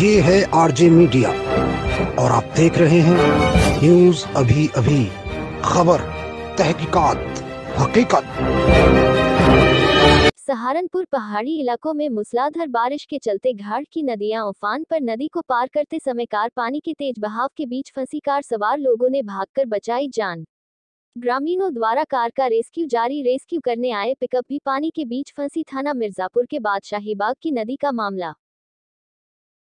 ये है RJ media और आप देख रहे हैं न्यूज़ अभी अभी। खबर, तहकीकात, हकीकत। सहारनपुर पहाड़ी इलाकों में मूसलाधार बारिश के चलते घाट की नदियाँ उफान पर नदी को पार करते समय कार पानी के तेज बहाव के बीच फंसी कार सवार लोगों ने भागकर बचाई जान। ग्रामीणों द्वारा कार का रेस्क्यू जारी रेस्क्यू करने आए पिकअप भी पानी के बीच फंसी थाना मिर्जापुर के बादशाही बाग की नदी का मामला।